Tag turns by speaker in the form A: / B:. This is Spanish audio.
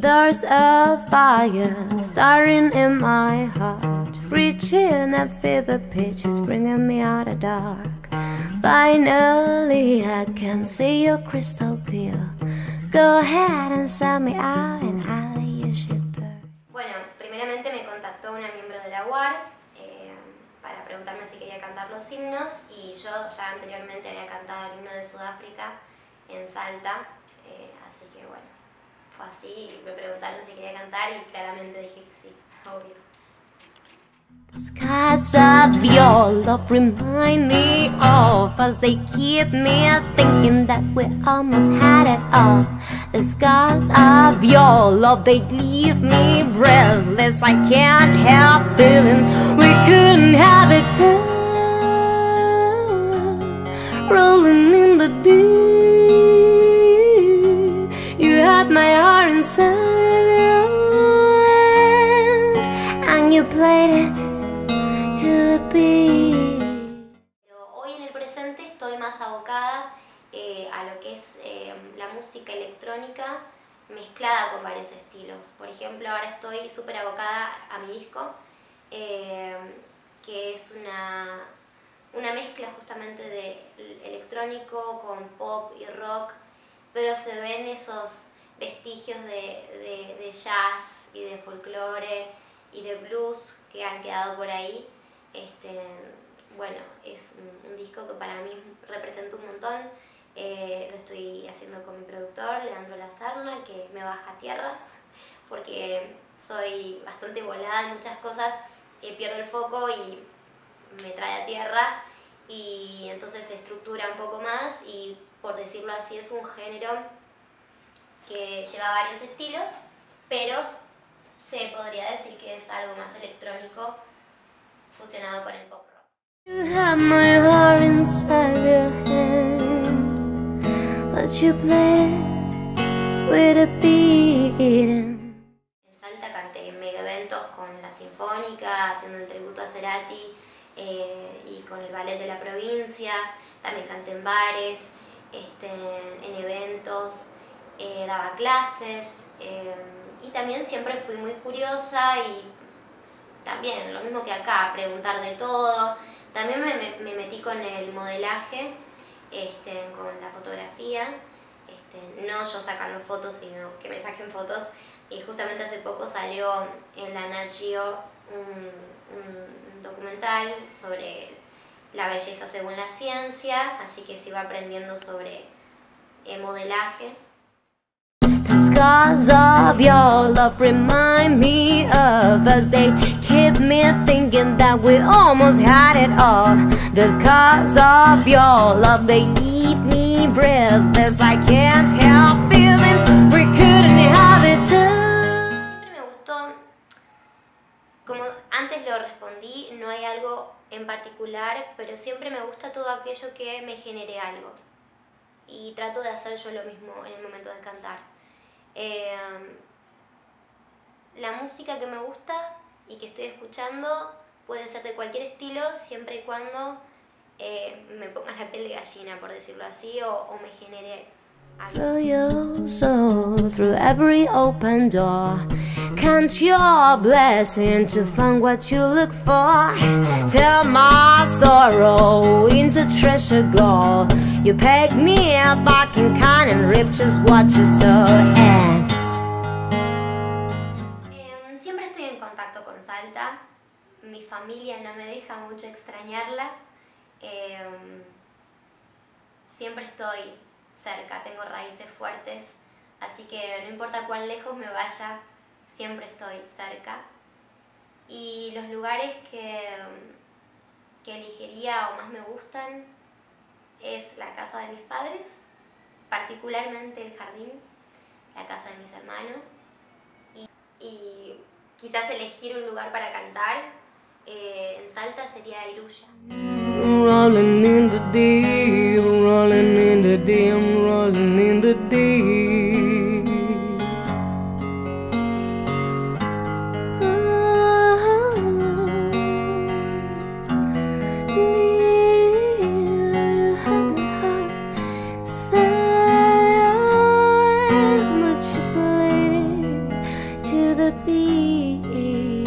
A: There's a fire starting in my heart, reaching a fever pitch, is bringing me out of dark. Finally, I can see your crystal clear. Go ahead and sell me out, and I'll you shipper.
B: Bueno, primeramente me contactó una miembro de la UAR eh, para preguntarme si quería cantar los himnos y yo ya anteriormente había cantado el himno de Sudáfrica en Salta, fue así, me preguntaron si quería cantar y claramente dije que sí, obvio.
A: The skies of your love remind me of as they keep me thinking that we almost had it all. The skies of your love they leave me breathless. I can't help feeling we couldn't have it too. Rolling in the deep, and you played it to the beat.
B: Hoy en el presente estoy más abocada eh, a lo que es eh, la música electrónica mezclada con varios estilos. Por ejemplo, ahora estoy súper abocada a mi disco, eh, que es una, una mezcla justamente de electrónico con pop y rock, pero se ven esos vestigios de, de- de jazz y de folclore y de blues que han quedado por ahí. Este, bueno, es un, disco que para mí representa un montón. Eh, lo estoy haciendo con mi productor, Leandro Lazarna, que me baja a tierra, porque soy bastante volada en muchas cosas, eh, pierdo el foco y me trae a tierra, y entonces se estructura un poco más, y por decirlo así, es un género que lleva varios estilos, pero se podría decir que es algo más electrónico fusionado con el pop rock.
A: You have my heart inside your hand, but you play it with a beat.
B: En Salta canté en mega eventos con la Sinfónica, haciendo el tributo a Cerati eh, y con el Ballet de la Provincia. También canté en bares, este, en eventos, eh, daba clases eh, y también siempre fui muy curiosa y también lo mismo que acá, preguntar de todo. También me, me- me metí con el modelaje, este, con la fotografía, este, no yo sacando fotos, sino que me saquen fotos. Y justamente hace poco salió en la Nat un, un documental sobre la belleza según la ciencia, así que sigo aprendiendo sobre eh, modelaje.
A: Scars of your love remind me of as they keep me thinking that we almost had it all. The scars of your love they leave me breathless. I can't help feeling we couldn't have it too.
B: Me gustó, como antes lo respondí, no hay algo en particular, pero siempre me gusta todo aquello que me genere algo. Y trato de hacer yo lo mismo en el momento de cantar. Eh, la música que me gusta y que estoy escuchando puede ser de cualquier estilo, siempre y cuando eh, me ponga la piel de gallina, por decirlo así, o, me genere algo.
A: Your soul, through every open door. Count your blessing to find what you look for. Tell my sorrow into treasure gold. You peg me back in and rip just what you. And
B: Em, siempre estoy en contacto con Salta. Mi familia no me deja mucho extrañarla. Em, siempre estoy cerca, tengo raíces fuertes. Así que no importa cuán lejos me vaya, siempre estoy cerca. Y los lugares que, que elegiría o más me gustan es la casa de mis padres, particularmente el jardín, la casa de mis hermanos y quizás elegir un lugar para cantar eh, en Salta sería Iruya.
A: rolling in the rolling in the rolling in the. the beach.